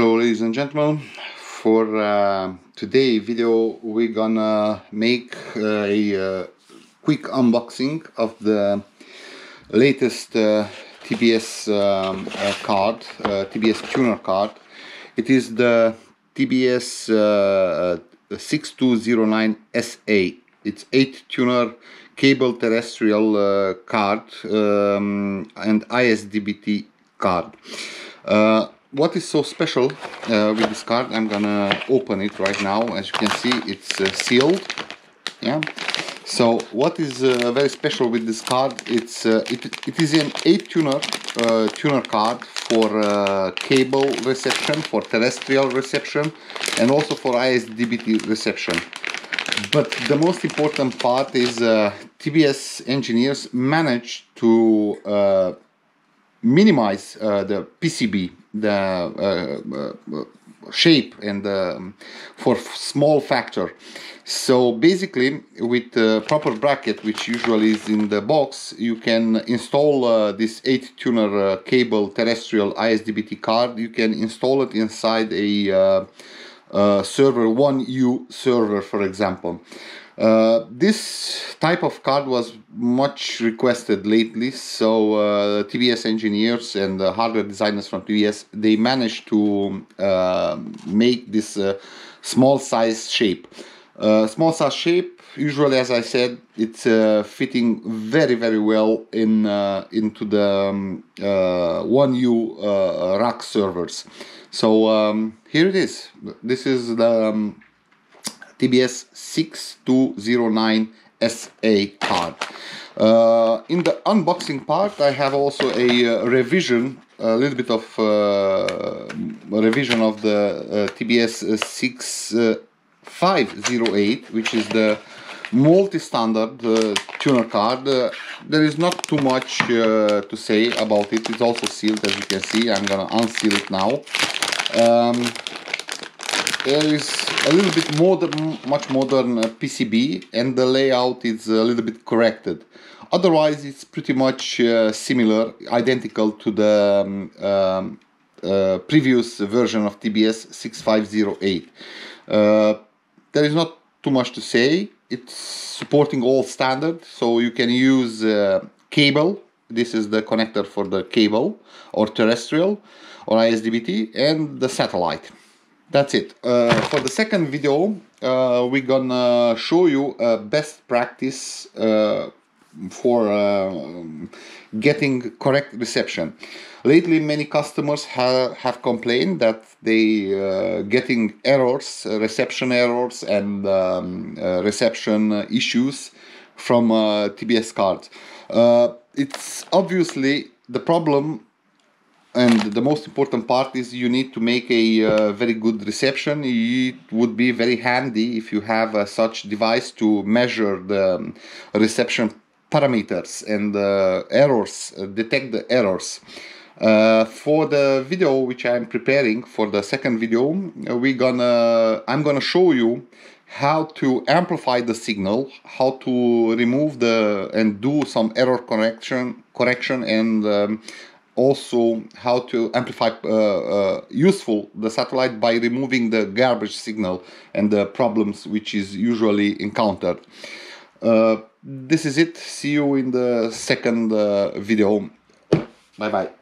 Hello ladies and gentlemen, for uh, today video we're gonna make uh, a uh, quick unboxing of the latest uh, TBS um, uh, card, uh, TBS tuner card. It is the TBS 6209SE. It's 8 tuner cable terrestrial card um, and ISDBT card what is so special uh, with this card i'm gonna open it right now. As you can see it's uh, sealed. Yeah. So what is uh, very special with this card it's uh, it, it is an 8 tuner uh, tuner card for uh, cable reception for terrestrial reception and also for ISDBT reception. But the most important part is TBS engineers managed to minimize the PCB the uh, uh, shape and um, for small factor. So basically with the proper bracket which usually is in the box you can install uh, this 8 tuner uh, cable terrestrial ISDBT card. You can install it inside a uh, uh server 1U server for example uh, this type of card was much requested lately, so uh, TBS engineers and hardware designers from TBS they managed to uh, make this uh, small size shape. Uh, small size shape, usually, as I said, it's fitting very very well in into the um, 1U rack servers. So um, here it is. This is the um, TBS 6209 SE card. Uh, in the unboxing part I have also a uh, revision, a little bit of uh, revision of the uh, TBS 6508 which is the multi-standard uh, tuner card. Uh, there is not too much to say about it, it's also sealed as you can see, I'm gonna unseal it now. Um, there is a little bit modern, much modern uh, PCB and the layout is a little bit corrected. Otherwise, it's pretty much uh, similar, identical to the um, um, uh, previous version of TBS 6508. Uh, there is not too much to say. It's supporting all standard, so you can use uh, cable. This is the connector for the cable or terrestrial or ISDBT and the satellite that's it. Uh, for the second video uh, we're gonna show you a best practice uh, for uh, getting correct reception. Lately many customers ha have complained that they uh, getting errors reception errors and um, reception issues from TBS cards. It's obviously the problem and the most important part is you need to make a uh, very good reception. It would be very handy if you have uh, such device to measure the um, reception parameters and uh, errors detect the errors. Uh, for the video which I'm preparing for the second video we gonna I'm gonna show you how to amplify the signal how to remove the and do some error correction correction and um, also how to amplify uh, uh, useful the satellite by removing the garbage signal and the problems which is usually encountered. Uh, this is it. See you in the second video. Bye bye.